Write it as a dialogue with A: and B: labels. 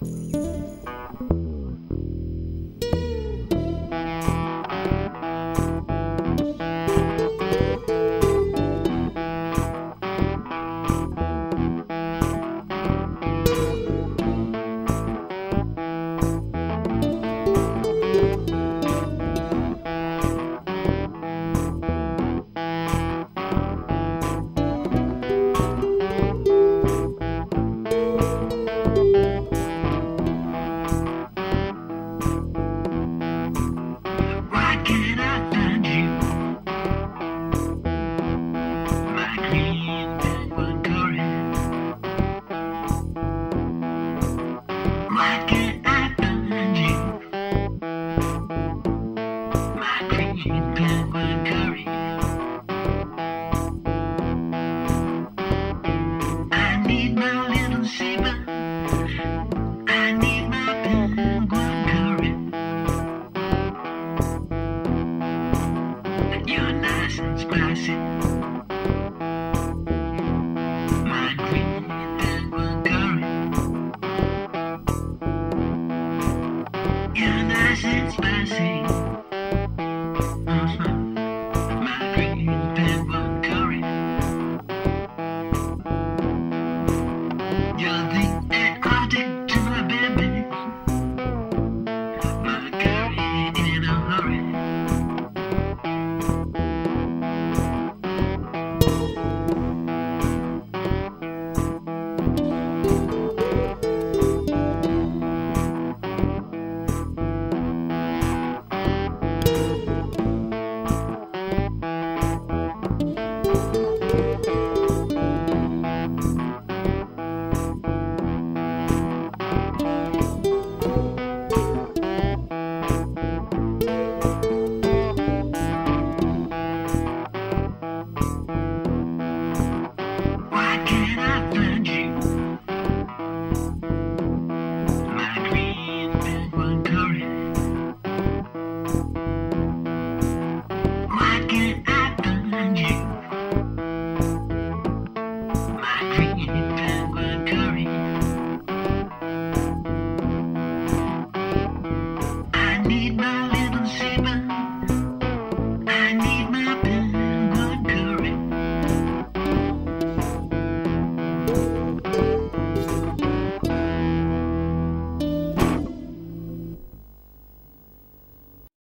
A: Why Thank you.